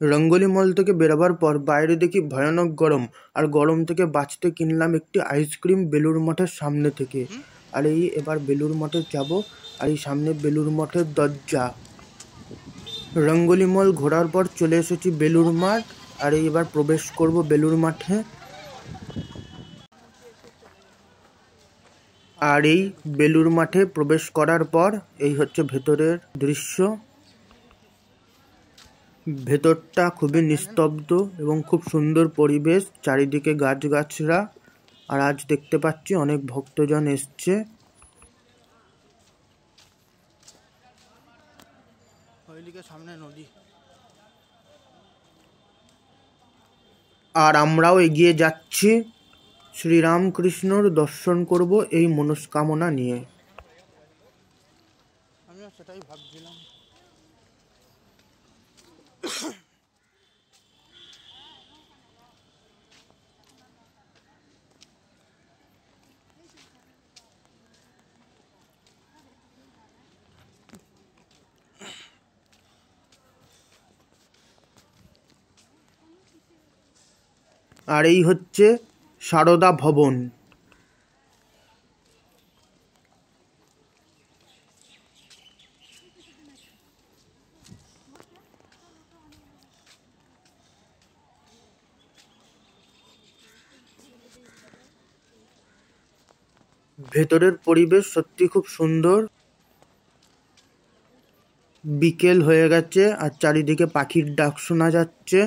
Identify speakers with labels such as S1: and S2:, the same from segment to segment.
S1: রঙ্গোলি মল থেকে বেরোবার পর বাইরে দেখি ভয়ানক গরম, আর গরম থেকে বাঁচতে কিনলাম একটি আইসক্রিম বেলুর মঠের সামনে থেকে। আর এই এবার বেলুর মঠে যাব, আর এই সামনে বেলুর মঠের দরজা। রঙ্গোলি মল ঘোরার পর চলে এসেছি বেলুর মাঠ, আর এবার প্রবেশ করব বেলুর মাঠে। আর এই বেলুর মাঠে প্রবেশ করার পর এই হচ্ছে ভেতরের দৃশ্য। ভেতরটা খুবই নিস্তব্ধ এবং খুব সুন্দর পরিবেশ। চারিদিকে গাছগাছরা আর আজ দেখতে পাচ্ছি অনেক ভক্তজন এসছে। সামনে নদী। আর আমরাও এগিয়ে যাচ্ছি। শ্রীরামকৃষ্ণর দর্শন করব এই মনস্কামনা নিয়ে। আমিও সেটাই ভাবছিলাম। আর এই হচ্ছে সারদা ভবন। ভেতরের পরিবেশ সত্যি খুব সুন্দর। বিকেল হয়ে গেছে আর চারিদিকে পাখির ডাক শোনা যাচ্ছে।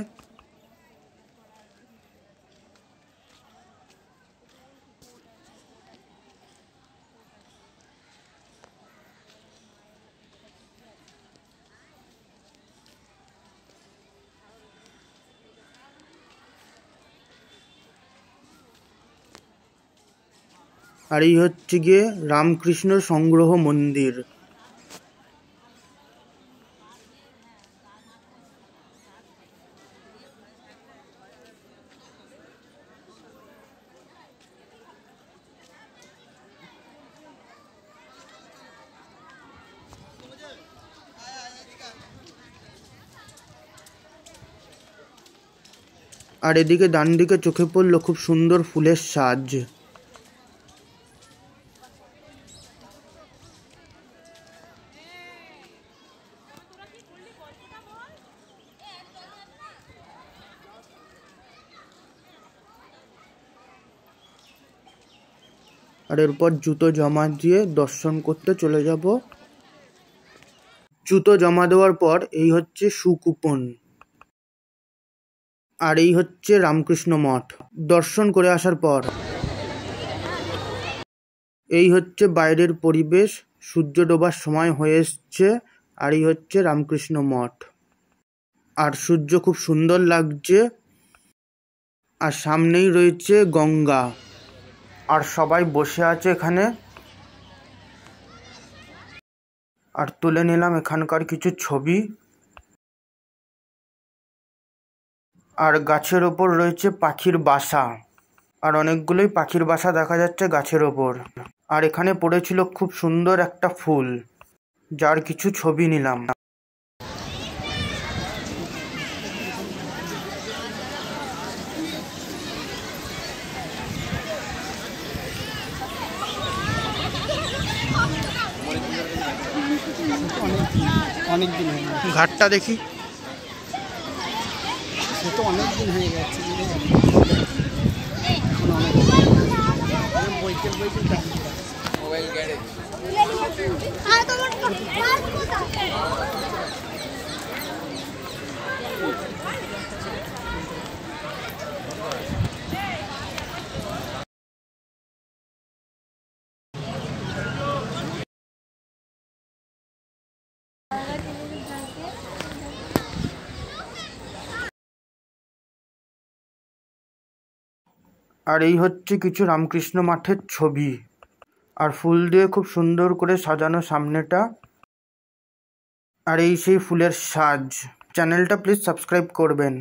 S1: আর এই হচ্ছে গিয়ে রামকৃষ্ণ সংগ্রহ মন্দির। আর এদিকে ডান দিকে চোখে পড়ল খুব সুন্দর ফুলের সাজ। আর এরপর জুতো জমা দিয়ে দর্শন করতে চলে যাব। জুতো জমা দেওয়ার পর এই হচ্ছে সুকুপন। আর এই হচ্ছে রামকৃষ্ণ মঠ। দর্শন করে আসার পর এই হচ্ছে বাইরের পরিবেশ। সূর্য ডোবার সময় হয়ে এসছে আর এই হচ্ছে রামকৃষ্ণ মঠ। আর সূর্য খুব সুন্দর লাগছে। আর সামনেই রয়েছে গঙ্গা। আর সবাই বসে আছে এখানে। আর তুলে নিলাম এখানকার কিছু ছবি। আর গাছের ওপর রয়েছে পাখির বাসা। আর অনেকগুলোই পাখির বাসা দেখা যাচ্ছে গাছের ওপর। আর এখানে পড়েছিল খুব সুন্দর একটা ফুল। যার কিছু ছবি নিলাম।
S2: অনেক দিন হয়ে গেছে
S1: ঘাটটা দেখি।
S2: সে তো অনেক দিন হয়ে গেছে। এখন অনেক মোবাইল গ্যারেজ
S1: আর এই হচ্ছে কিছু রামকৃষ্ণ মাঠের ছবি। আর ফুল দিয়ে খুব সুন্দর করে সাজানো সামনেটা। আর এই সেই ফুলের সাজ। চ্যানেলটা প্লিজ সাবস্ক্রাইব করবেন।